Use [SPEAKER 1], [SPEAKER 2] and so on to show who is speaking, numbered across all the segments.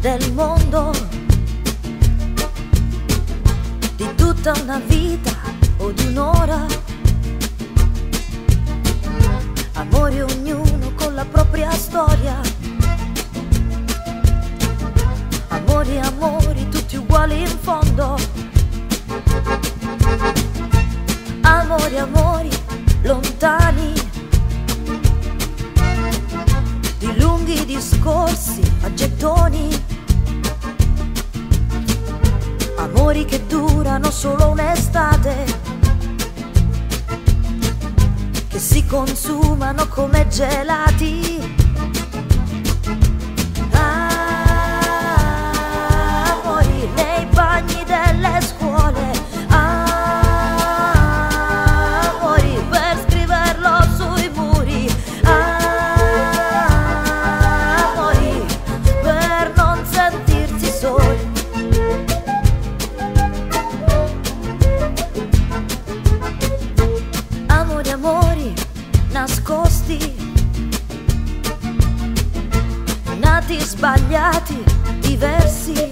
[SPEAKER 1] del mondo, di tutta una vita o di un'ora. Amori ognuno con la propria storia. Amori, amori, tutti uguali in fondo. Amori, amori, lontani. Discorsi a gettoni. Amori che durano solo un'estate. Che si consumano come gelati. Nascosti, nati sbagliati, diversi.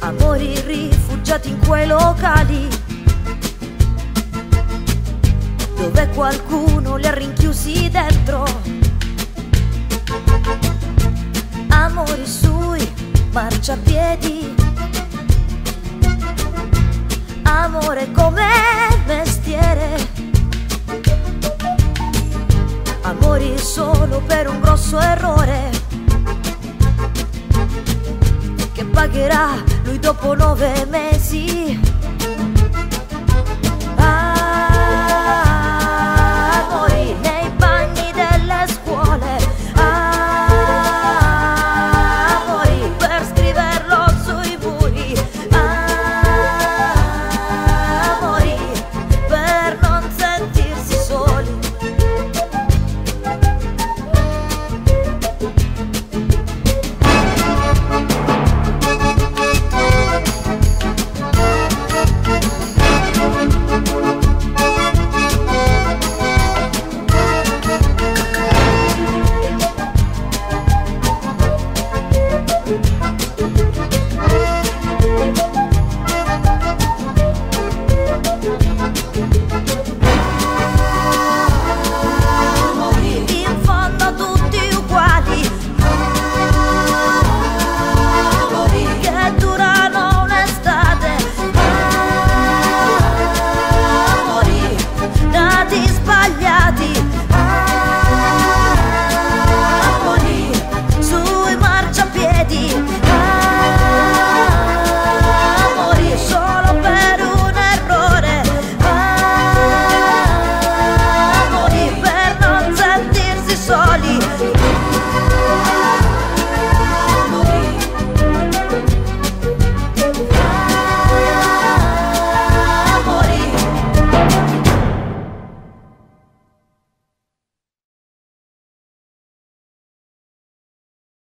[SPEAKER 1] Amori rifugiati in quei locali dove qualcuno li ha rinchiusi dentro. Amori sui marciapiedi amore come solo per un grosso errore che pagherà lui dopo nove mesi. sbagliati.